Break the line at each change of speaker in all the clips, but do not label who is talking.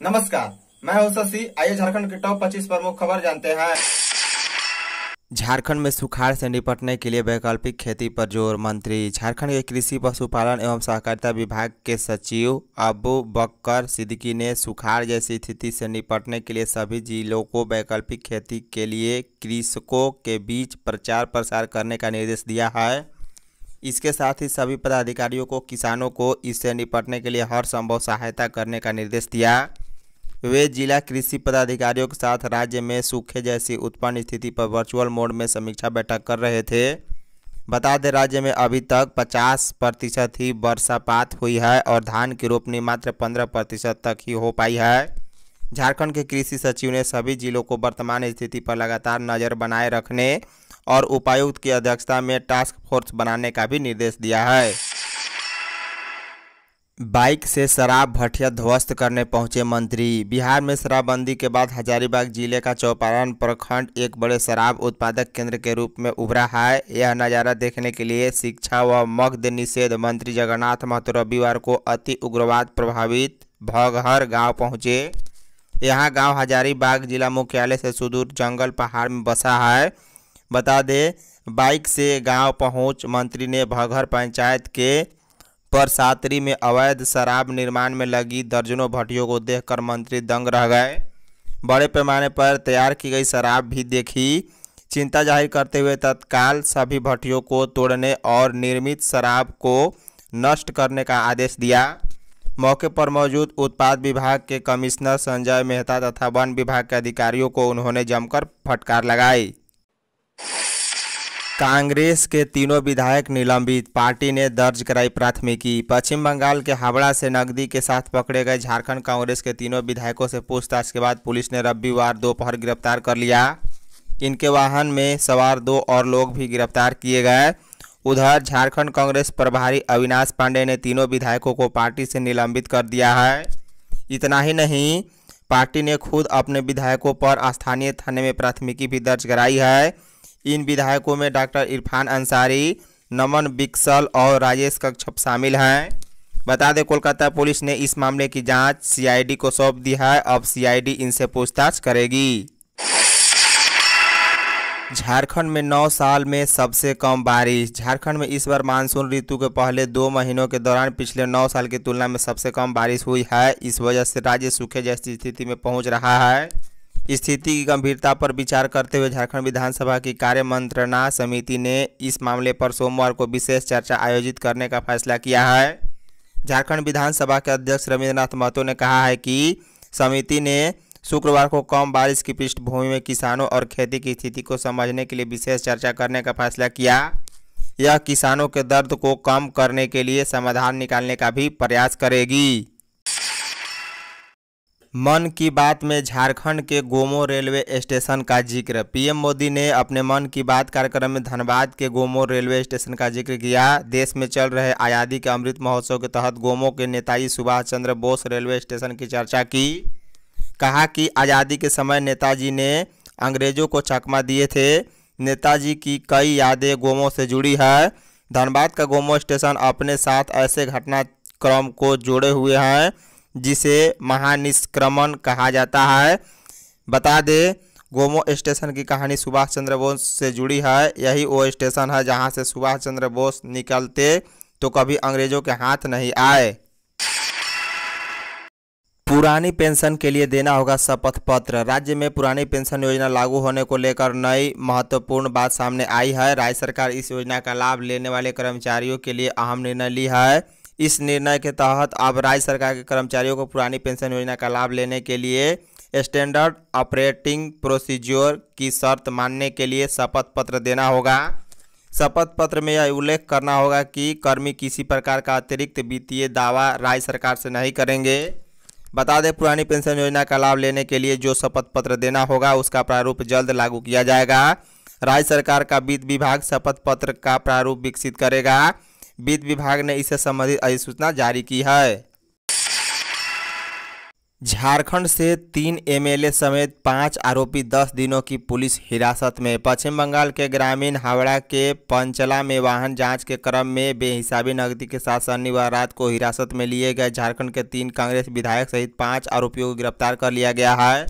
नमस्कार, मैं हूँ शशि। आइए झारखंड की टॉप 25 प्रमुख खबर जानते हैं।
झारखंड में सुखाड़ से निपटने के लिए वैकल्पिक खेती पर ज़ोर, मंत्री। झारखंड के कृषि, पशुपालन एवं सहकारिता विभाग के सचिव अबू बकर सिद्दीकी ने सुखाड़ जैसी स्थिति से निपटने के लिए सभी जिलों को वैकल्पिक खेती के लिए कृषकों के बीच प्रचार प्रसार करने का निर्देश दिया है। इसके साथ ही सभी पदाधिकारियों को किसानों को इससे निपटने के लिए हर संभव सहायता करने का निर्देश दिया। वे जिला कृषि पदाधिकारियों के साथ राज्य में सूखे जैसी उत्पन्न स्थिति पर वर्चुअल मोड में समीक्षा बैठक कर रहे थे। बता दें, राज्य में अभी तक 50 प्रतिशत ही वर्षापात हुई है और धान की रोपनी मात्र 15 प्रतिशत तक ही हो पाई है। झारखंड के कृषि सचिव ने सभी जिलों को वर्तमान स्थिति पर लगातार नज़र बनाए रखने और उपायुक्त की अध्यक्षता में टास्क फोर्स बनाने का भी निर्देश दिया है। बाइक से शराब भट्टिया ध्वस्त करने पहुँचे मंत्री। बिहार में शराबबंदी के बाद हजारीबाग ज़िले का चौपारण प्रखंड एक बड़े शराब उत्पादक केंद्र के रूप में उभरा है। यह नज़ारा देखने के लिए शिक्षा व मग्ध निषेध मंत्री जगन्नाथ महतो रविवार को अति उग्रवाद प्रभावित भगहर गाँव पहुँचे। यहाँ गाँव हजारीबाग जिला मुख्यालय से सुदूर जंगल पहाड़ में बसा है। बता दें, बाइक से गाँव पहुँच मंत्री ने भगहर पंचायत के पर सातरी में अवैध शराब निर्माण में लगी दर्जनों भट्टियों को देखकर मंत्री दंग रह गए। बड़े पैमाने पर तैयार की गई शराब भी देखी। चिंता ज़ाहिर करते हुए तत्काल सभी भट्टियों को तोड़ने और निर्मित शराब को नष्ट करने का आदेश दिया। मौके पर मौजूद उत्पाद विभाग के कमिश्नर संजय मेहता तथा वन विभाग के अधिकारियों को उन्होंने जमकर फटकार लगाई। कांग्रेस के तीनों विधायक निलंबित। पार्टी ने दर्ज कराई प्राथमिकी। पश्चिम बंगाल के हावड़ा से नकदी के साथ पकड़े गए झारखंड कांग्रेस के तीनों विधायकों से पूछताछ के बाद पुलिस ने रविवार दोपहर गिरफ़्तार कर लिया। इनके वाहन में सवार दो और लोग भी गिरफ़्तार किए गए। उधर झारखंड कांग्रेस प्रभारी अविनाश पांडे ने तीनों विधायकों को पार्टी से निलंबित कर दिया है। इतना ही नहीं, पार्टी ने खुद अपने विधायकों पर स्थानीय थाने में प्राथमिकी भी दर्ज कराई है। इन विधायकों में डॉक्टर इरफान अंसारी, नमन बिक्सल और राजेश कक्षप शामिल हैं। बता दें, कोलकाता पुलिस ने इस मामले की जाँच सीआईडी को सौंप दी है। अब सीआईडी इनसे पूछताछ करेगी। झारखंड में नौ साल में सबसे कम बारिश। झारखंड में इस बार मानसून ऋतु के पहले दो महीनों के दौरान पिछले नौ साल की तुलना में सबसे कम बारिश हुई है। इस वजह से राज्य सूखे जैसी स्थिति में पहुँच रहा है। स्थिति की गंभीरता पर विचार करते हुए झारखंड विधानसभा की कार्य मंत्रणा समिति ने इस मामले पर सोमवार को विशेष चर्चा आयोजित करने का फैसला किया है। झारखंड विधानसभा के अध्यक्ष रविंद्रनाथ महतो ने कहा है कि समिति ने शुक्रवार को कम बारिश की पृष्ठभूमि में किसानों और खेती की स्थिति को समझने के लिए विशेष चर्चा करने का फैसला किया। यह किसानों के दर्द को कम करने के लिए समाधान निकालने का भी प्रयास करेगी। मन की बात में झारखंड के गोमो रेलवे स्टेशन का ज़िक्र। पीएम मोदी ने अपने मन की बात कार्यक्रम में धनबाद के गोमो रेलवे स्टेशन का ज़िक्र किया। देश में चल रहे आज़ादी के अमृत महोत्सव के तहत गोमो के नेताजी सुभाष चंद्र बोस रेलवे स्टेशन की चर्चा की। कहा कि आज़ादी के समय नेताजी ने अंग्रेज़ों को चकमा दिए थे। नेताजी की कई यादें गोमो से जुड़ी है। धनबाद का गोमो स्टेशन अपने साथ ऐसे घटनाक्रम को जोड़े हुए हैं। जिसे महानिष्क्रमण कहा जाता है। बता दें, गोमो स्टेशन की कहानी सुभाष चंद्र बोस से जुड़ी है। यही वो स्टेशन है जहाँ से सुभाष चंद्र बोस निकलते तो कभी अंग्रेज़ों के हाथ नहीं आए। पुरानी पेंशन के लिए देना होगा शपथ पत्र। राज्य में पुरानी पेंशन योजना लागू होने को लेकर नई महत्वपूर्ण बात सामने आई है। राज्य सरकार इस योजना का लाभ लेने वाले कर्मचारियों के लिए अहम निर्णय ली है। इस निर्णय के तहत अब राज्य सरकार के कर्मचारियों को पुरानी पेंशन योजना का लाभ लेने के लिए स्टैंडर्ड ऑपरेटिंग प्रोसीज्योर की शर्त मानने के लिए शपथ पत्र देना होगा। शपथ पत्र में यह उल्लेख करना होगा कि कर्मी किसी प्रकार का अतिरिक्त वित्तीय दावा राज्य सरकार से नहीं करेंगे। बता दें, पुरानी पेंशन योजना का लाभ लेने के लिए जो शपथ पत्र देना होगा, उसका प्रारूप जल्द लागू किया जाएगा। राज्य सरकार का वित्त विभाग शपथ पत्र का प्रारूप विकसित करेगा। वित्त विभाग ने इससे संबंधित अधिसूचना जारी की है। झारखंड से तीन एमएलए समेत पाँच आरोपी दस दिनों की पुलिस हिरासत में। पश्चिम बंगाल के ग्रामीण हावड़ा के पंचला में वाहन जाँच के क्रम में बेहिसाबी नकदी के साथ शनिवार रात को हिरासत में लिए गए झारखंड के तीन कांग्रेस विधायक सहित पाँच आरोपियों को गिरफ़्तार कर लिया गया है।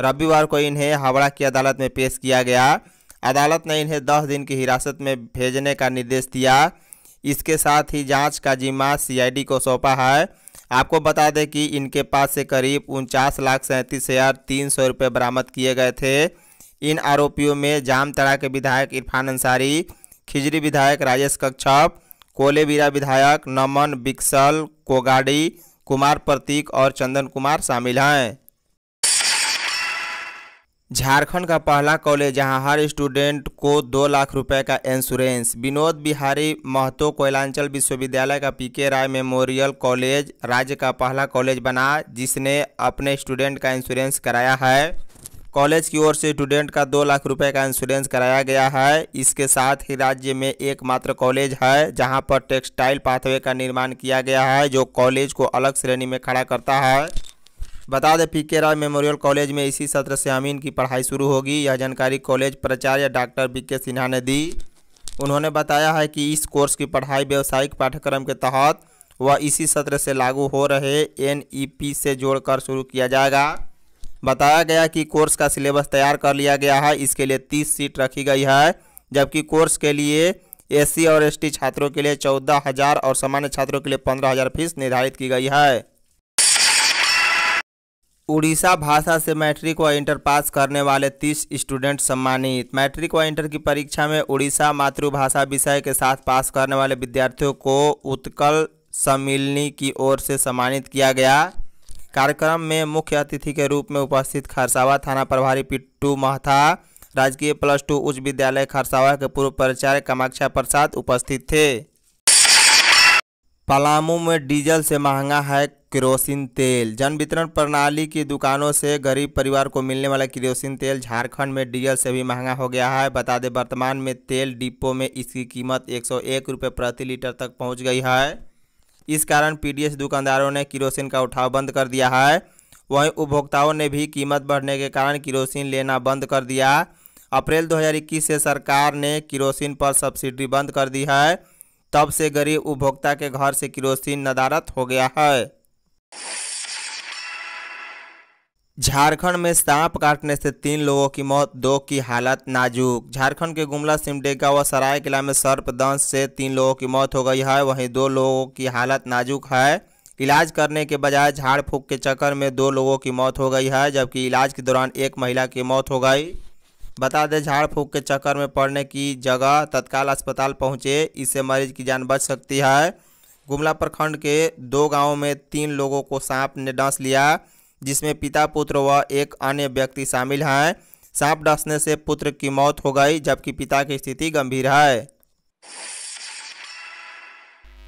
रविवार को इन्हें हावड़ा की अदालत में पेश किया गया। अदालत ने इन्हें दस दिन की हिरासत में भेजने का निर्देश दिया। इसके साथ ही जाँच का जिम्मा सीआईडी को सौंपा है। आपको बता दें कि इनके पास से करीब उनचास लाख सैंतीस हज़ार तीन सौ रुपये बरामद किए गए थे। इन आरोपियों में जामतड़ा के विधायक इरफान अंसारी, खिजरी विधायक राजेश कच्छप कोलेबीरा विधायक नमन बिक्सल, कोगाड़ी, कुमार प्रतीक और चंदन कुमार शामिल हैं। झारखंड का पहला कॉलेज जहाँ हर स्टूडेंट को दो लाख रुपए का इंश्योरेंस विनोद बिहारी महतो कोयलांचल विश्वविद्यालय का पीके राय मेमोरियल कॉलेज राज्य का पहला कॉलेज बना, जिसने अपने स्टूडेंट का इंश्योरेंस कराया है। कॉलेज की ओर से स्टूडेंट का दो लाख रुपए का इंश्योरेंस कराया गया है। इसके साथ ही राज्य में एकमात्र कॉलेज है, जहाँ पर टेक्सटाइल पाथवे का निर्माण किया गया है, जो कॉलेज को अलग श्रेणी में खड़ा करता है। बता दें पी के राय मेमोरियल कॉलेज में इसी सत्र से अमीन की पढ़ाई शुरू होगी। यह जानकारी कॉलेज प्राचार्य डॉक्टर बी के सिन्हा ने दी। उन्होंने बताया है कि इस कोर्स की पढ़ाई व्यावसायिक पाठ्यक्रम के तहत व इसी सत्र से लागू हो रहे एनईपी से जोड़कर शुरू किया जाएगा। बताया गया कि कोर्स का सिलेबस तैयार कर लिया गया है। इसके लिए तीस सीट रखी गई है, जबकि कोर्स के लिए एससी और एसटी छात्रों के लिए चौदह हज़ार और सामान्य छात्रों के लिए पंद्रह हज़ार फ़ीस निर्धारित की गई है। उड़ीसा भाषा से मैट्रिक व इंटर पास करने वाले 30 स्टूडेंट सम्मानित। मैट्रिक व इंटर की परीक्षा में उड़ीसा मातृभाषा विषय के साथ पास करने वाले विद्यार्थियों को उत्कल सम्मिलनी की ओर से सम्मानित किया गया। कार्यक्रम में मुख्य अतिथि के रूप में उपस्थित खरसावा थाना प्रभारी पिट्टू महथा, राजकीय प्लस टू उच्च विद्यालय खरसावा के पूर्व प्राचार्य कामाक्षा प्रसाद उपस्थित थे। पलामू में डीजल से महँगा है केरोसिन तेल। जन वितरण प्रणाली की दुकानों से गरीब परिवार को मिलने वाला केरोसिन तेल झारखंड में डीजल से भी महँगा हो गया है। बता दें, वर्तमान में तेल डिपो में इसकी कीमत एक सौ प्रति लीटर तक पहुँच गई है। इस कारण पीडीएस दुकानदारों ने किरोसिन का उठाव बंद कर दिया है। वहीं उपभोक्ताओं ने भी कीमत बढ़ने के कारण किरोसिन लेना बंद कर दिया। अप्रैल 2021 से सरकार ने किरोसिन पर सब्सिडी बंद कर दी है। तब से गरीब उपभोक्ता के घर से किरोसिन नदारत हो गया है। झारखंड में सांप काटने से तीन लोगों की मौत, दो की हालत नाजुक। झारखंड के गुमला, सिमडेगा व सरायकला में सर्पदंश से तीन लोगों की मौत हो गई है। वहीं दो लोगों की हालत नाजुक है। इलाज करने के बजाय झाड़ फूक के चक्कर में दो लोगों की मौत हो गई है, जबकि इलाज के दौरान एक महिला की मौत हो गई। बता दें, झाड़ फूक के चक्कर में पड़ने की जगह तत्काल अस्पताल पहुँचे। इससे मरीज़ की जान बच सकती है। गुमला प्रखंड के दो गाँवों में तीन लोगों को सांप ने डस लिया, जिसमें पिता, पुत्र व एक अन्य व्यक्ति शामिल हैं। सांप डसने से पुत्र की मौत हो गई, जबकि पिता की स्थिति गंभीर है।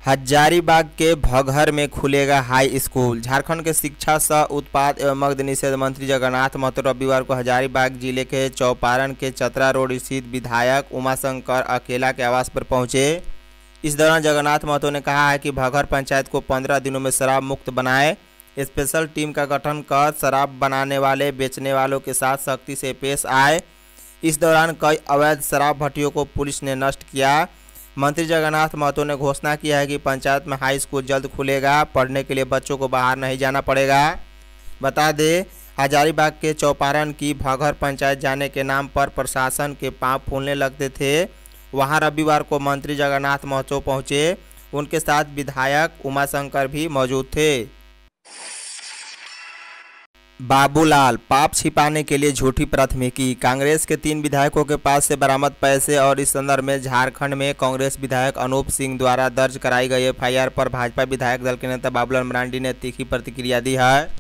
हजारीबाग के भगहर में खुलेगा हाई स्कूल। झारखंड के शिक्षा सह उत्पाद एवं मद्य निषेध मंत्री जगन्नाथ महतो रविवार को हजारीबाग ज़िले के चौपारण के चतरा रोड स्थित विधायक उमाशंकर अकेला के आवास पर पहुँचे। इस दौरान जगन्नाथ महतो ने कहा है कि भगहर पंचायत को पंद्रह दिनों में शराब मुक्त बनाए। स्पेशल टीम का गठन कर शराब बनाने वाले, बेचने वालों के साथ सख्ती से पेश आए। इस दौरान कई अवैध शराब भट्टियों को पुलिस ने नष्ट किया। मंत्री जगन्नाथ महतो ने घोषणा किया है कि पंचायत में हाई स्कूल जल्द खुलेगा, पढ़ने के लिए बच्चों को बाहर नहीं जाना पड़ेगा। बता दें, हजारीबाग के चौपारण की भगहर पंचायत जाने के नाम पर प्रशासन के पाँव फूलने लगते थे। वहाँ रविवार को मंत्री जगन्नाथ महतो पहुँचे। उनके साथ विधायक उमाशंकर भी मौजूद थे। बाबूलाल, पाप छिपाने के लिए झूठी प्राथमिकी। कांग्रेस के तीन विधायकों के पास से बरामद पैसे और इस संदर्भ में झारखंड में कांग्रेस विधायक अनूप सिंह द्वारा दर्ज कराई गई एफआईआर पर भाजपा विधायक दल के नेता बाबूलाल मरांडी ने तीखी प्रतिक्रिया दी है।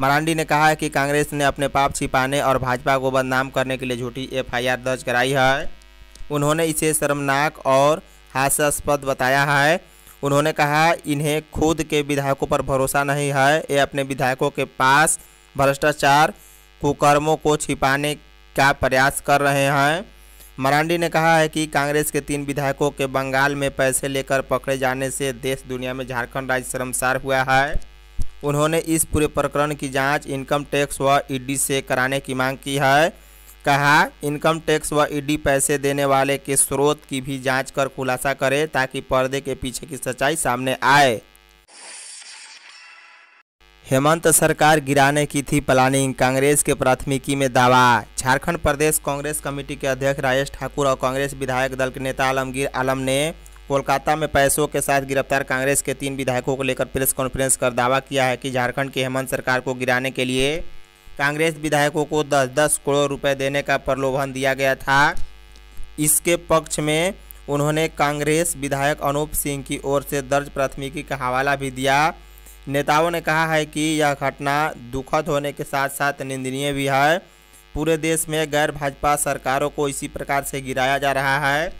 मरांडी ने कहा है कि कांग्रेस ने अपने पाप छिपाने और भाजपा को बदनाम करने के लिए झूठी एफआईआर दर्ज कराई है। उन्होंने इसे शर्मनाक और हास्यास्पद बताया है। उन्होंने कहा, इन्हें खुद के विधायकों पर भरोसा नहीं है। ये अपने विधायकों के पास भ्रष्टाचार, कुकर्मों को छिपाने का प्रयास कर रहे हैं। मरांडी ने कहा है कि कांग्रेस के तीन विधायकों के बंगाल में पैसे लेकर पकड़े जाने से देश दुनिया में झारखंड राज्य शर्मसार हुआ है। उन्होंने इस पूरे प्रकरण की जाँच, इनकम टैक्स व ईडी से कराने की मांग की है। कहा, इनकम टैक्स व ईडी पैसे देने वाले के स्रोत की भी जाँच कर खुलासा करे ताकि पर्दे के पीछे की सच्चाई सामने आए। हेमंत सरकार गिराने की थी प्लानिंग। कांग्रेस के प्राथमिकी में दावा। झारखंड प्रदेश कांग्रेस कमेटी के अध्यक्ष राजेश ठाकुर और कांग्रेस विधायक दल के नेता आलमगीर आलम ने कोलकाता में पैसों के साथ गिरफ़्तार कांग्रेस के तीन विधायकों को लेकर प्रेस कॉन्फ्रेंस कर दावा किया है कि झारखंड की हेमंत सरकार को गिराने के लिए कांग्रेस विधायकों को दस दस करोड़ रुपये देने का प्रलोभन दिया गया था। इसके पक्ष में उन्होंने कांग्रेस विधायक अनूप सिंह की ओर से दर्ज प्राथमिकी का हवाला भी दिया। नेताओं ने कहा है कि यह घटना दुखद होने के साथ साथ निंदनीय भी है। पूरे देश में गैर भाजपा सरकारों को इसी प्रकार से गिराया जा रहा है।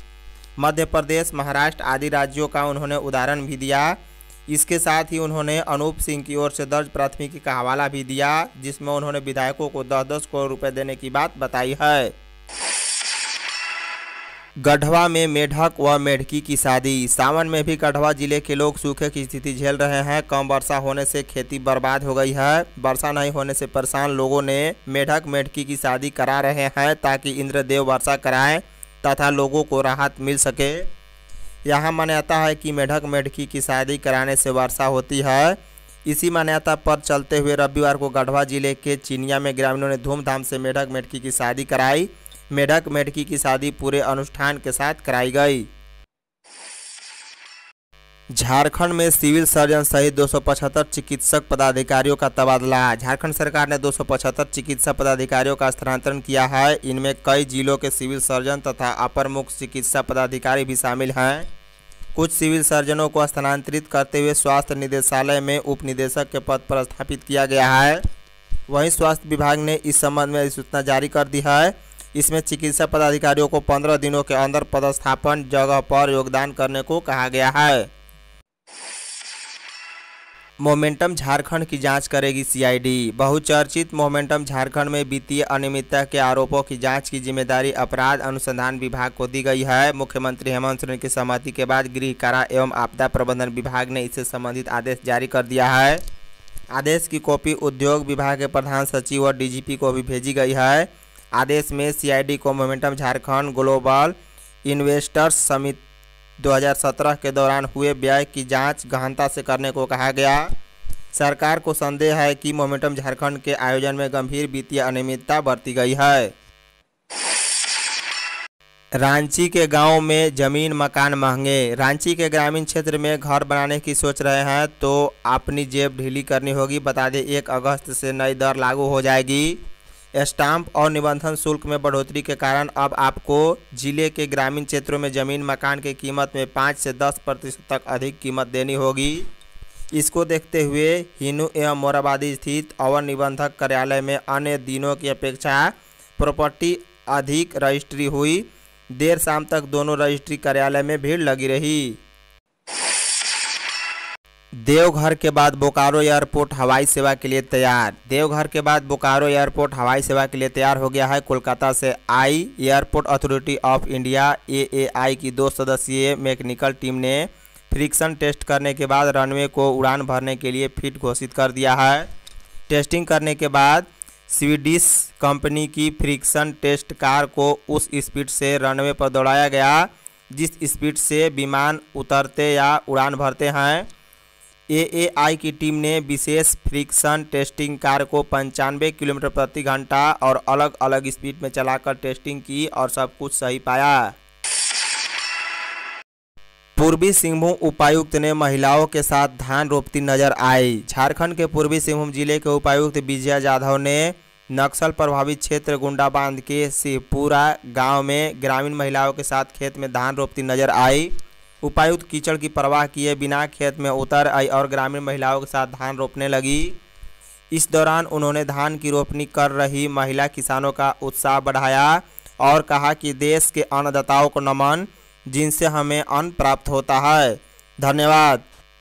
मध्य प्रदेश, महाराष्ट्र आदि राज्यों का उन्होंने उदाहरण भी दिया। इसके साथ ही उन्होंने अनूप सिंह की ओर से दर्ज प्राथमिकी का हवाला भी दिया, जिसमें उन्होंने विधायकों को दस दस करोड़ रुपए देने की बात बताई है। गढ़वा में मेढक व मेढकी की शादी। सावन में भी गढ़वा ज़िले के लोग सूखे की स्थिति झेल रहे हैं। कम वर्षा होने से खेती बर्बाद हो गई है। वर्षा नहीं होने से परेशान लोगों ने मेढक मेढकी की शादी करा रहे हैं ताकि इंद्रदेव वर्षा कराएँ तथा लोगों को राहत मिल सके। यहाँ मान्यता है कि मेढक मेढकी की शादी कराने से वर्षा होती है। इसी मान्यता पर चलते हुए रविवार को गढ़वा ज़िले के चिनिया में ग्रामीणों ने धूमधाम से मेढक मेढकी की शादी कराई। मेढक मेढकी की शादी पूरे अनुष्ठान के साथ कराई गई। झारखंड में सिविल सर्जन सहित 275 चिकित्सक पदाधिकारियों का तबादला। झारखंड सरकार ने 275 चिकित्सा पदाधिकारियों का स्थानांतरण किया है। इनमें कई जिलों के सिविल सर्जन तथा अपर मुख्य चिकित्सा पदाधिकारी भी शामिल हैं। कुछ सिविल सर्जनों को स्थानांतरित करते हुए स्वास्थ्य निदेशालय में उप निदेशक के पद पर स्थापित किया गया है। वहीं स्वास्थ्य विभाग ने इस संबंध में अधिसूचना जारी कर दी है। इसमें चिकित्सा पदाधिकारियों को 15 दिनों के अंदर पदस्थापन जगह पर योगदान करने को कहा गया है। मोमेंटम झारखंड की जाँच करेगी सीआईडी। बहुचर्चित मोमेंटम झारखंड में वित्तीय अनियमितता के आरोपों की जाँच की ज़िम्मेदारी अपराध अनुसंधान विभाग को दी गई है। मुख्यमंत्री हेमंत सोरेन की सहमति के बाद गृह कारा एवं आपदा प्रबंधन विभाग ने इससे संबंधित आदेश जारी कर दिया है। आदेश की कॉपी उद्योग विभाग के प्रधान सचिव और डीजीपी को भी भेजी गई है। आदेश में सीआईडी को मोमेंटम झारखंड ग्लोबल इन्वेस्टर्स समिति 2017 के दौरान हुए व्यय की जाँच गहनता से करने को कहा गया। सरकार को संदेह है कि मोमेंटम झारखंड के आयोजन में गंभीर वित्तीय अनियमितता बरती गई है। रांची के गाँव में ज़मीन मकान महँगे। रांची के ग्रामीण क्षेत्र में घर बनाने की सोच रहे हैं तो अपनी जेब ढीली करनी होगी, बता दें, एक अगस्त से नई दर लागू हो जाएगी। स्टाम्प और निबंधन शुल्क में बढ़ोतरी के कारण अब आपको ज़िले के ग्रामीण क्षेत्रों में ज़मीन मकान की कीमत में पाँच से दस प्रतिशत तक अधिक कीमत देनी होगी। इसको देखते हुए हिनू एवं मोराबादी स्थित अवर निबंधक कार्यालय में अन्य दिनों की अपेक्षा प्रॉपर्टी अधिक रजिस्ट्री हुई। देर शाम तक दोनों रजिस्ट्री कार्यालय में भीड़ लगी रही। देवघर के बाद बोकारो एयरपोर्ट हवाई सेवा के लिए तैयार। देवघर के बाद बोकारो एयरपोर्ट हवाई सेवा के लिए तैयार हो गया है। कोलकाता से आई airport authority of India, AAI की दो सदस्यीय मैकेनिकल टीम ने फ्रिक्शन टेस्ट करने के बाद रनवे को उड़ान भरने के लिए फिट घोषित कर दिया है। टेस्टिंग करने के बाद स्वीडिश कंपनी की फ्रिक्शन टेस्ट कार को उस स्पीड से रनवे पर दौड़ाया गया, जिस स्पीड से विमान उतरते या उड़ान भरते हैं। एएआई की टीम ने विशेष फ्रिक्शन टेस्टिंग कार को पंचानवे किलोमीटर प्रति घंटा और अलग अलग स्पीड में चलाकर टेस्टिंग की और सब कुछ सही पाया। पूर्वी सिंहभूम उपायुक्त ने महिलाओं के साथ धान रोपती नज़र आई। झारखंड के पूर्वी सिंहभूम ज़िले के उपायुक्त विजया जाधव ने नक्सल प्रभावित क्षेत्र गुंडा बाँध के सिहपुरा गाँव में ग्रामीण महिलाओं के साथ खेत में धान रोपती नज़र आई। उपायुक्त कीचड़ की परवाह किए बिना खेत में उतर आई और ग्रामीण महिलाओं के साथ धान रोपने लगी। इस दौरान उन्होंने धान की रोपनी कर रही महिला किसानों का उत्साह बढ़ाया और कहा कि देश के अन्नदाताओं को नमन, जिनसे हमें अन्न प्राप्त होता है। धन्यवाद।